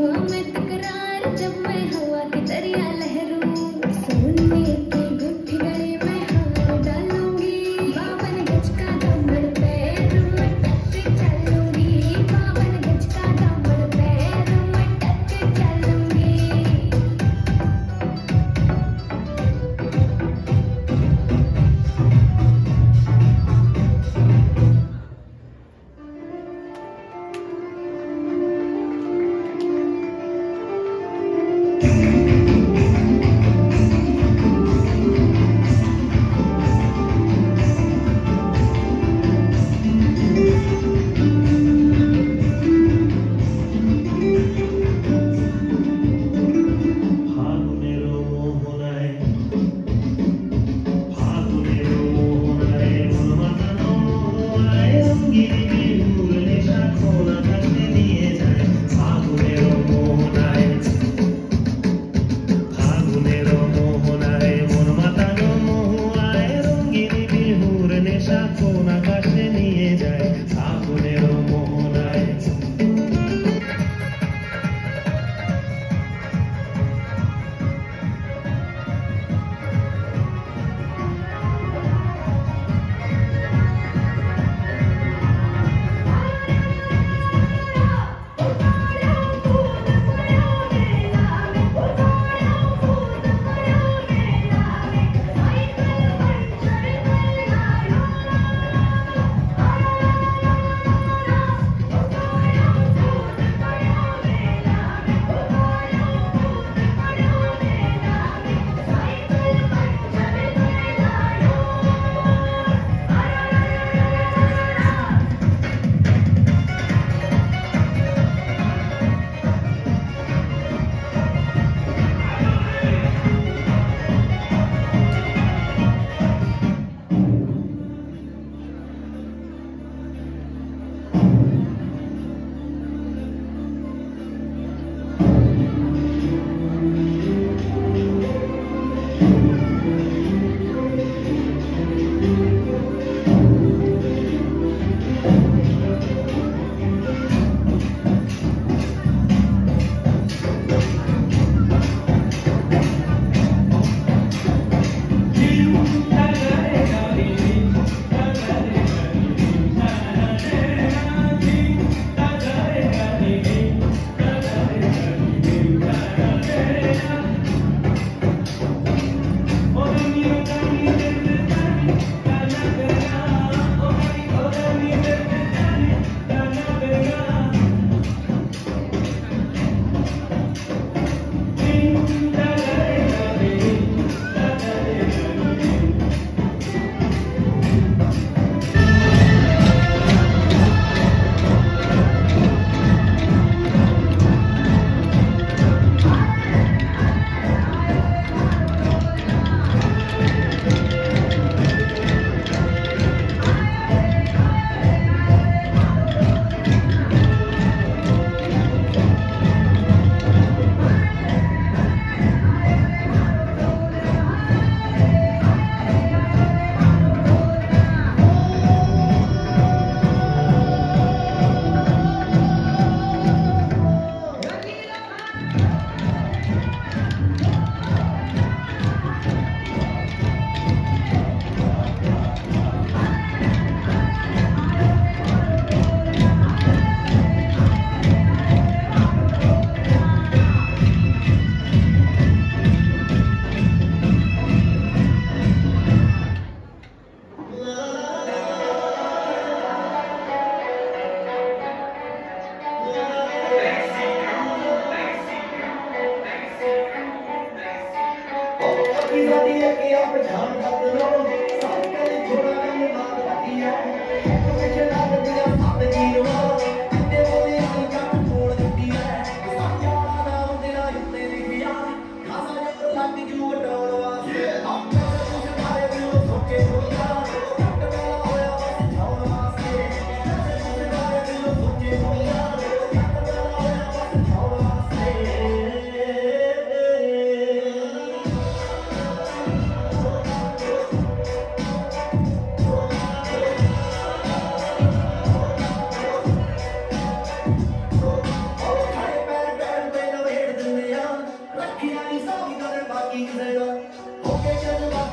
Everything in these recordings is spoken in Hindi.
Amen.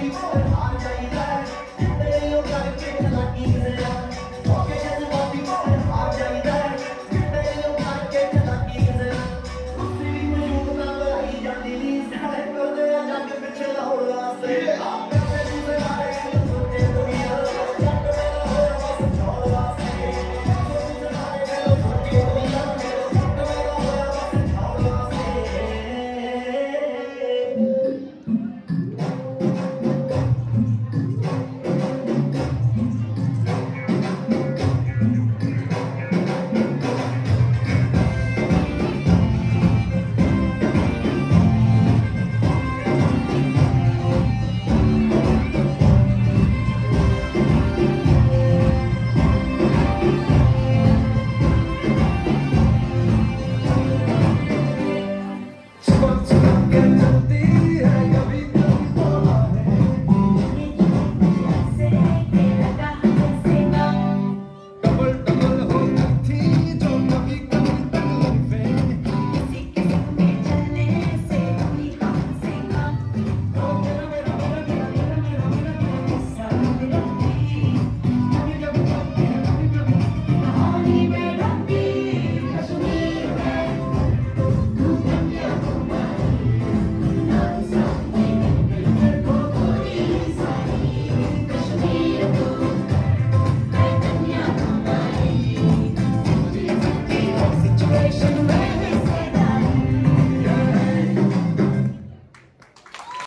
बीच में हार जाएगा